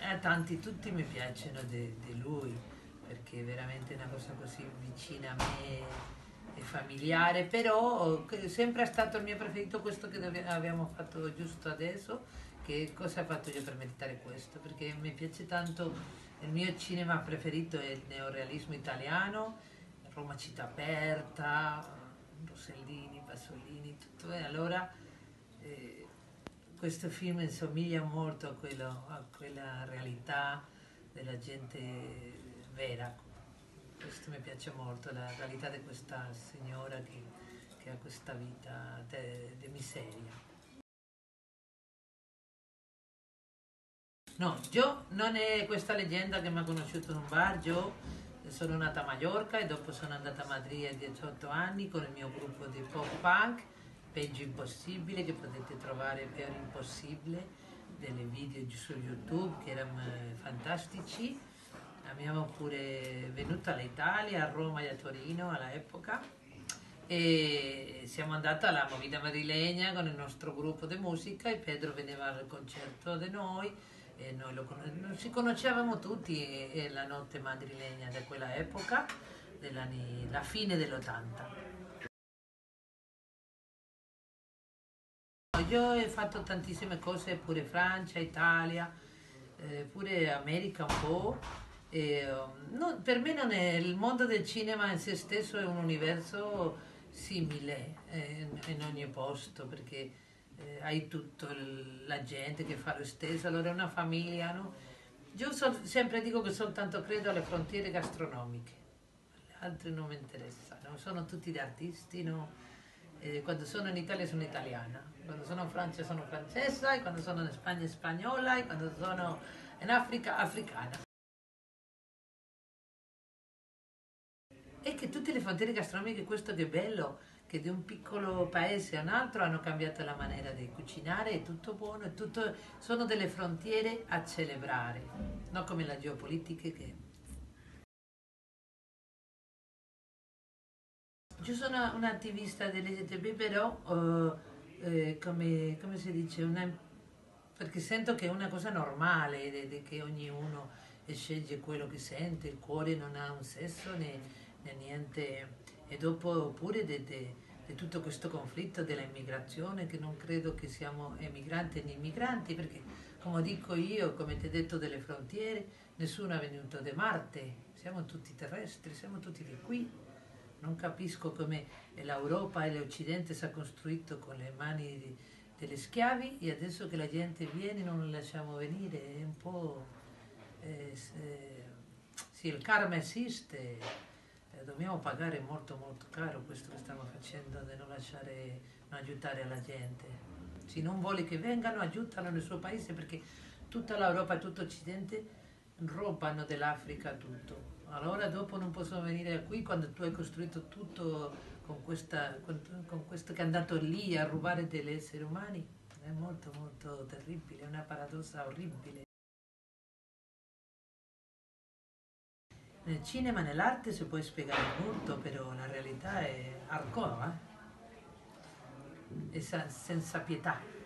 Eh, tanti, tutti mi piacciono di lui, perché è veramente una cosa così vicina a me e familiare, però sempre è stato il mio preferito questo che abbiamo fatto giusto adesso, che cosa ho fatto io per meritare questo, perché mi piace tanto, il mio cinema preferito è il neorealismo italiano, Roma città aperta, Rossellini, Pasolini, tutto, e allora... Eh, questo film insomiglia molto a, quello, a quella realtà della gente vera. Questo mi piace molto, la realtà di questa signora che, che ha questa vita di miseria. No, io non è questa leggenda che mi ha conosciuto in un bar, io sono nata a Mallorca e dopo sono andata a Madrid a 18 anni con il mio gruppo di pop punk peggio impossibile che potete trovare per impossibile delle video su youtube che erano eh, fantastici abbiamo pure venuto all'Italia, a Roma e a Torino all'epoca e siamo andati alla Movida Madrilegna con il nostro gruppo di musica e Pedro veniva al concerto di noi e noi lo ci conoscevamo tutti e, la notte madrilegna da quella epoca, la fine dell'80. Io ho fatto tantissime cose, pure Francia, Italia, eh, pure America un po'. E, no, per me non è, il mondo del cinema in se stesso è un universo simile eh, in ogni posto perché eh, hai tutta la gente che fa lo stesso, allora è una famiglia. No? Io so, sempre dico che soltanto credo alle frontiere gastronomiche, altri non mi interessano, sono tutti artisti. No? Eh, quando sono in Italia sono italiana, quando sono in Francia sono francese, e quando sono in Spagna spagnola, e quando sono in Africa africana. E che tutte le frontiere gastronomiche, questo che è bello, che di un piccolo paese a un altro hanno cambiato la maniera di cucinare, è tutto buono, è tutto, sono delle frontiere a celebrare, non come la geopolitica che Io sono un'attivista dell'LGTB, però eh, eh, come, come, si dice, una, perché sento che è una cosa normale, de, de che ognuno sceglie quello che sente, il cuore non ha un sesso né, né niente. E dopo pure di tutto questo conflitto dell'immigrazione, che non credo che siamo emigranti né immigranti, perché come dico io, come ti ho detto delle frontiere, nessuno è venuto da Marte, siamo tutti terrestri, siamo tutti di qui non capisco come l'Europa e l'Occidente si è costruito con le mani di, delle schiavi e adesso che la gente viene non lo lasciamo venire, è un po'... Eh, se, sì, il karma esiste, eh, dobbiamo pagare molto molto caro questo che stiamo facendo di non lasciare, non aiutare la gente. Se non vuole che vengano, aiutano nel suo paese perché tutta l'Europa e tutto l'Occidente rubano dell'Africa tutto allora dopo non possono venire qui quando tu hai costruito tutto con, questa, con, con questo che è andato lì a rubare degli esseri umani. È molto molto terribile, è una paradossa orribile. Nel cinema, nell'arte si può spiegare molto, però la realtà è hardcore, eh? è senza pietà.